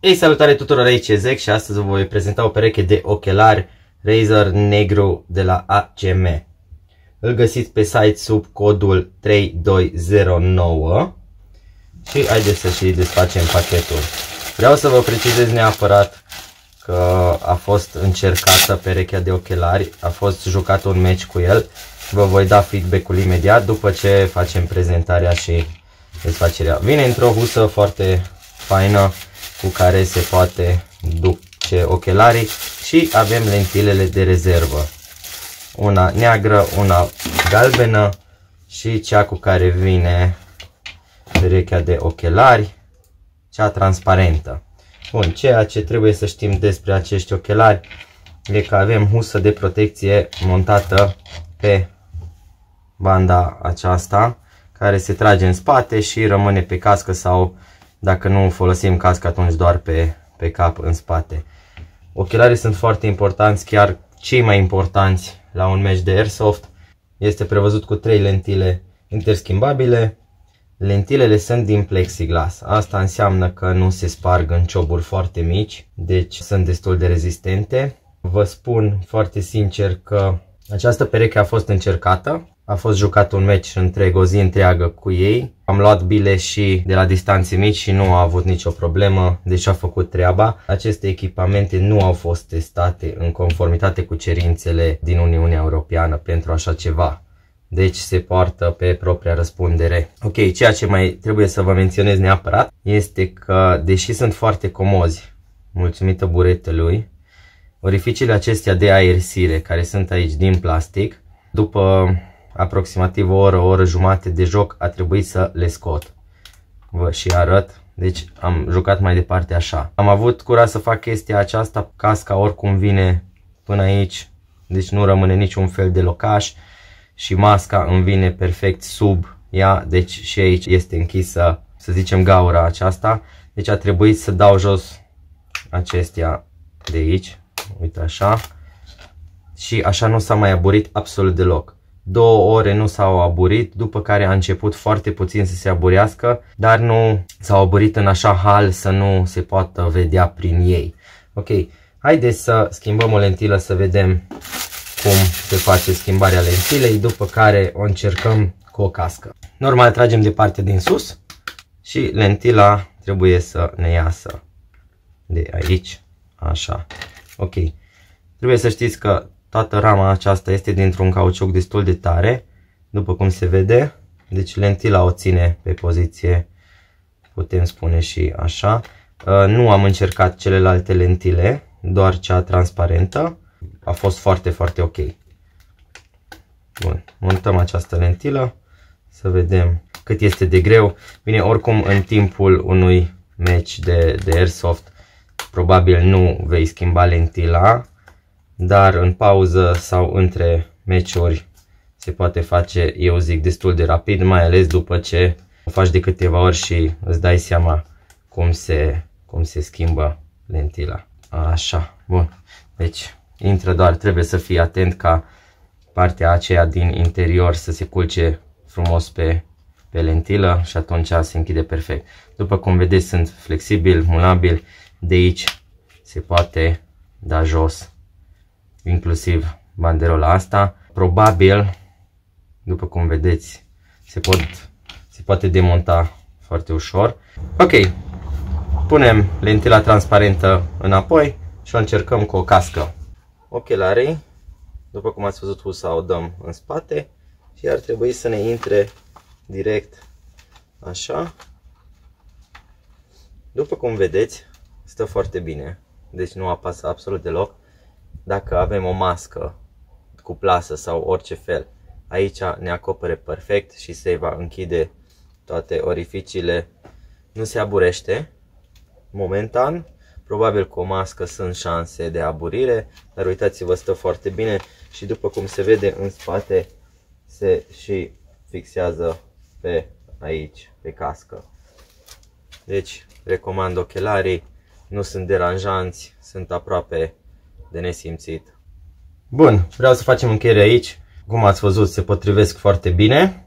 Ei, salutare tuturor, aici Ezek și astăzi vă voi prezenta o pereche de ochelari Razer negru de la ACM. Îl găsiți pe site sub codul 3209 și haideți să și desfacem pachetul. Vreau să vă precizez neapărat că a fost încercată perechea de ochelari, a fost jucat un match cu el. Vă voi da feedback-ul imediat după ce facem prezentarea și desfacerea. Vine într-o husă foarte faină cu care se poate duce ochelarii și avem lentilele de rezervă. Una neagră, una galbenă și cea cu care vine perechea de ochelari, cea transparentă. Bun, ceea ce trebuie să știm despre acești ochelari e că avem husă de protecție montată pe banda aceasta care se trage în spate și rămâne pe cască sau dacă nu folosim cască atunci doar pe, pe cap în spate. Ochelarii sunt foarte importanți, chiar cei mai importanți la un meci de Airsoft. Este prevăzut cu trei lentile interschimbabile. Lentilele sunt din plexiglas. Asta înseamnă că nu se sparg în cioburi foarte mici, deci sunt destul de rezistente. Vă spun foarte sincer că această pereche a fost încercată a fost jucat un meci întreg, o zi întreagă cu ei. Am luat bile și de la distanțe mici și nu a avut nicio problemă, deci a făcut treaba. Aceste echipamente nu au fost testate în conformitate cu cerințele din Uniunea Europeană pentru așa ceva. Deci se poartă pe propria răspundere. Ok, ceea ce mai trebuie să vă menționez neapărat este că, deși sunt foarte comozi, mulțumită buretelui, orificiile acestea de aersire, care sunt aici din plastic, după aproximativ o oră, o oră jumate de joc a trebuit să le scot. Vă și arăt. Deci am jucat mai departe așa. Am avut curaj să fac chestia aceasta, casca oricum vine până aici, deci nu rămâne niciun fel de locaș și masca îmi vine perfect sub ea, deci și aici este închisă, să zicem, gaura aceasta. Deci a trebuit să dau jos acestea de aici, uite așa, și așa nu s-a mai aburit absolut deloc două ore nu s-au aburit, după care a început foarte puțin să se aburească, dar nu s-au aburit în așa hal să nu se poată vedea prin ei. Ok, haideți să schimbăm o lentilă să vedem cum se face schimbarea lentilei, după care o încercăm cu o cască. Normal tragem de partea din sus și lentila trebuie să ne iasă de aici, așa. Ok, trebuie să știți că Toată rama aceasta este dintr-un cauciuc destul de tare, după cum se vede. Deci lentila o ține pe poziție, putem spune și așa. Uh, nu am încercat celelalte lentile, doar cea transparentă. A fost foarte, foarte ok. Bun, montăm această lentilă să vedem cât este de greu. Bine, oricum în timpul unui match de, de Airsoft probabil nu vei schimba lentila dar în pauză sau între meciuri se poate face, eu zic, destul de rapid, mai ales după ce o faci de câteva ori și îți dai seama cum se, cum se schimbă lentila. Așa, bun. Deci, intră doar, trebuie să fii atent ca partea aceea din interior să se culce frumos pe, pe lentilă și atunci se închide perfect. După cum vedeți, sunt flexibil, mulabil, de aici se poate da jos inclusiv banderola asta. Probabil, după cum vedeți, se, pot, se poate demonta foarte ușor. Ok, punem lentila transparentă înapoi și o încercăm cu o cască. Ochelarii, după cum ați văzut, husa o dăm în spate și ar trebui să ne intre direct așa. După cum vedeți, stă foarte bine, deci nu apasă absolut deloc dacă avem o mască cu plasă sau orice fel, aici ne acopere perfect și se va închide toate orificiile. Nu se aburește momentan, probabil cu o mască sunt șanse de aburire, dar uitați-vă, stă foarte bine și după cum se vede în spate se și fixează pe aici, pe cască. Deci, recomand ochelarii, nu sunt deranjanți, sunt aproape de nesimțit. Bun, vreau să facem încheiere aici. Cum ați văzut, se potrivesc foarte bine.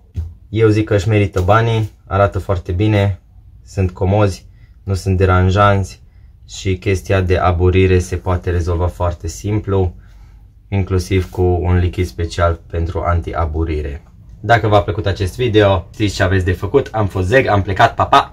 Eu zic că își merită banii, arată foarte bine, sunt comozi, nu sunt deranjanți, și chestia de aburire se poate rezolva foarte simplu, inclusiv cu un lichid special pentru anti-aburire. Dacă v-a plăcut acest video, știți ce aveți de făcut, am fost Zeg, am plecat, pa, pa!